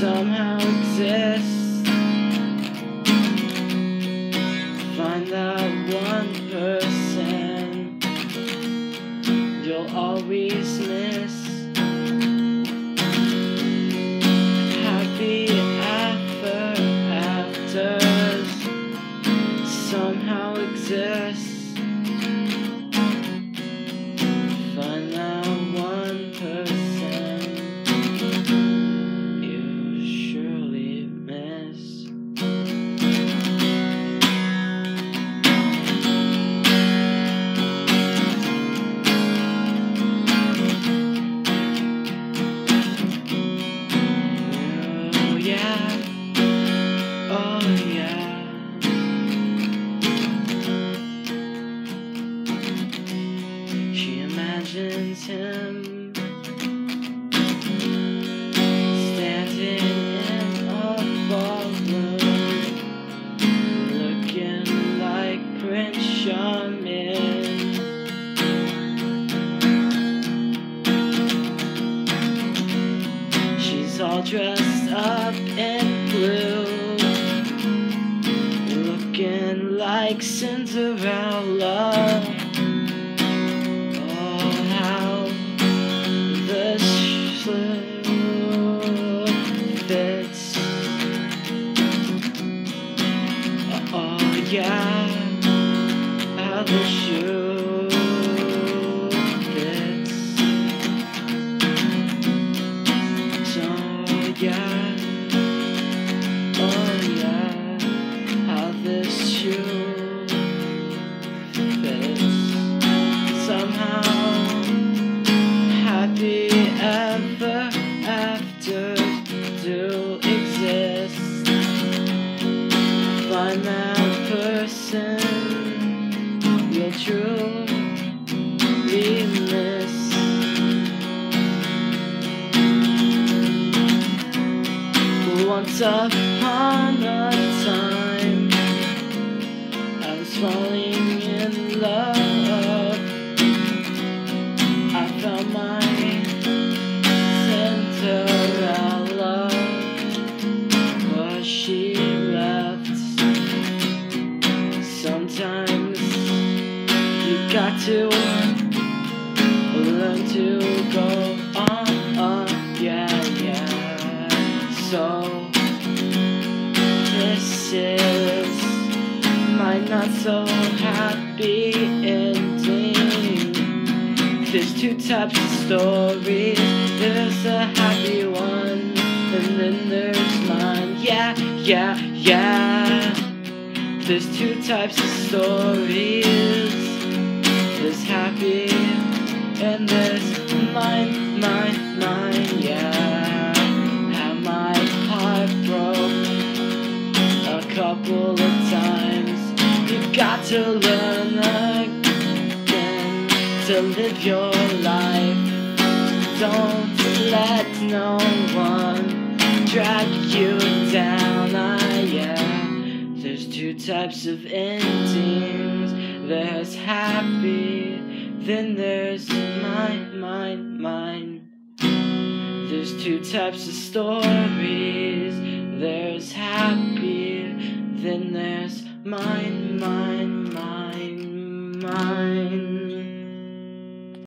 somehow exist. Find that one person you'll always miss. Happy ever afters somehow exist. Dressed up in blue, looking like Cinderella. Oh, how the slip fits. Oh, yeah, how the shoe Find that person you'll truly miss. Once upon a time, I was falling in love. To learn to go on, on, yeah, yeah. So this is my not so happy ending. There's two types of stories. There's a happy one, and then there's mine. Yeah, yeah, yeah. There's two types of stories. Happy, and there's mine, mine, mine. Yeah, how my heart broke a couple of times. You got to learn again to live your life. Don't let no one drag you down. Ah, yeah. There's two types of endings. There's happy, then there's mine, mine, mine. There's two types of stories. There's happy, then there's mine, mine.